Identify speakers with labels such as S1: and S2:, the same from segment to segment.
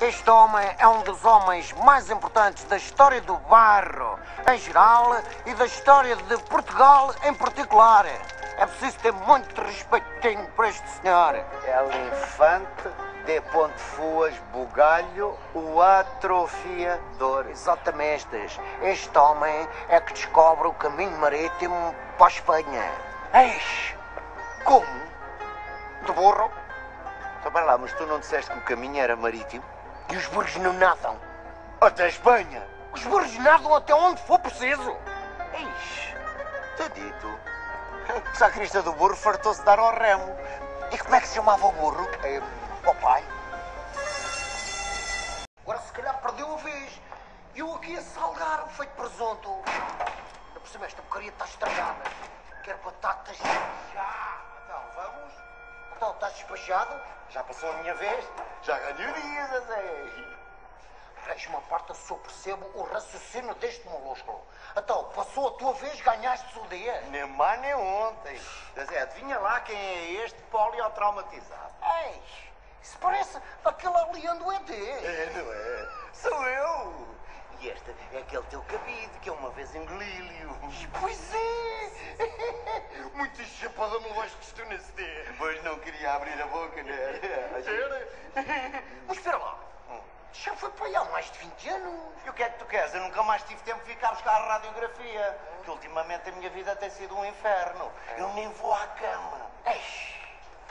S1: Este homem é um dos homens mais importantes da história do barro em geral e da história de Portugal em particular. É preciso ter muito respeitinho por este senhor.
S2: El Infante de Pontefuas Bugalho, o atrofiador.
S1: Exatamente. Este homem é que descobre o caminho marítimo para a Espanha.
S2: Eis! Como? De burro? Então, para lá, mas tu não disseste que o caminho era marítimo?
S1: E os burros não nadam.
S2: Até a Espanha!
S1: Os burros nadam até onde for preciso.
S2: Eis! Te dito. O sacrista do burro fartou-se dar ao remo. E como é que se chamava o burro?
S1: É, oh pai. Agora se calhar perdeu a vez. Eu aqui a salgar o feito presunto. Ainda por cima esta porcaria está estragada. Quero batatas já. Estás despachado?
S2: Já passou a minha vez? Já ganhei dias, Zé.
S1: Tens uma parte se eu percebo o raciocínio deste molúsculo. Então, passou a tua vez, ganhaste o dia.
S2: Nem mais nem ontem. Zé, adivinha lá quem é este poliotraumatizado?
S1: Ei, isso parece aquele aliando ET.
S2: É, não é? Sou eu! E este é aquele teu cabide que eu uma vez engoli-lhe.
S1: Pois é!
S2: Muito chapada me vais que estou nesse dia. Pois não queria abrir a boca, né?
S1: Mas espera lá. Já foi para aí há mais de 20 anos.
S2: E o que é que tu queres? Eu nunca mais tive tempo de ficar a buscar a radiografia. Que ultimamente a minha vida tem sido um inferno. Eu nem vou à cama.
S1: Eish,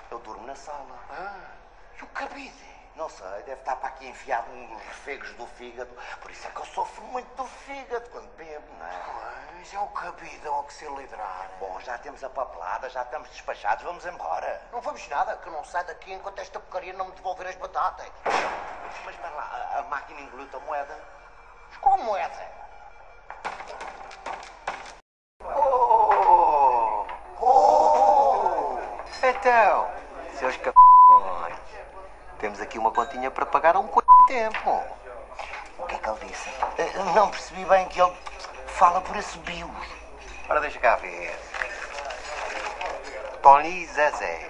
S2: Eu durmo na sala.
S1: ah, e o cabide?
S2: Não sei, deve estar para aqui enfiado nos refegos do fígado. Por isso é que eu sofro muito do fígado quando bebo, não é?
S1: Mas é o cabide ao que se lidar.
S2: Bom, já temos a papelada, já estamos despachados, vamos embora.
S1: Não vamos nada, que eu não saio daqui enquanto esta porcaria não me devolver as batatas.
S2: Mas para lá, a, a máquina engoliu a moeda.
S1: Mas qual moeda?
S2: Oh! Oh! Então, seus c... temos aqui uma continha para pagar há um c... tempo. O que é que ele disse? Eh, Não percebi bem que ele fala por assobios. Ora, deixa cá ver. Tony Zezé.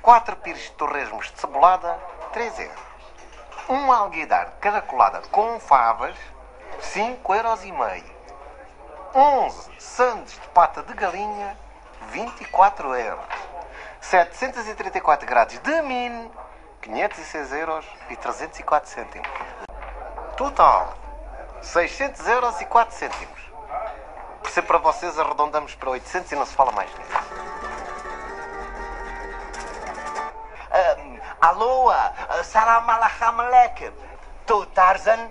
S2: Quatro pires de torresmos de cebolada, 3 euros. Um alguidar caracolada com favas, 5 euros e meio. 11 sandes de pata de galinha, 24 euros. 734 grades de mine, 506 euros e 304 cêntimos. Total, 600 euros e 4 cêntimos. Por ser para vocês, arredondamos para 800 e não se fala mais nisso. Um, alô, uh, salam alaikum alaikum. Tu Tarzan,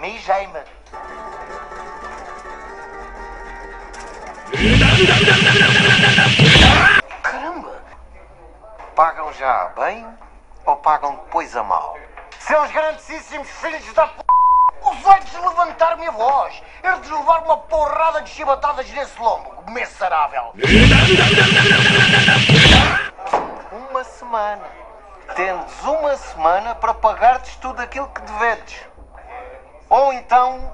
S2: me Jaime. Caramba! Pagam já bem pagam depois a mal?
S1: Seus grandíssimos filhos da p... Usai-vos levantar-me a voz. Eu de levar uma porrada de chibatadas nesse lombo, miserável.
S2: Uma semana. Tendes uma semana para pagares tudo aquilo que devedes. Ou então.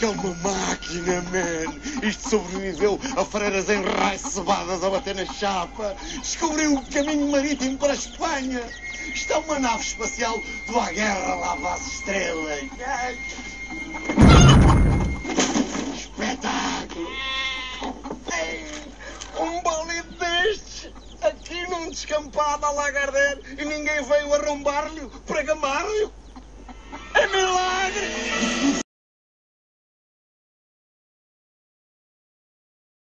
S3: Que é uma máquina, man! Isto sobreviveu a freiras enraicebadas a bater na chapa! Descobriu o caminho marítimo para a Espanha! Isto é uma nave espacial do A Guerra Lava às Estrelas! Espetáculo! Um bólido destes! Aqui num descampado a Lagardère e ninguém veio arrombar-lhe para gamar-lhe! Milagre!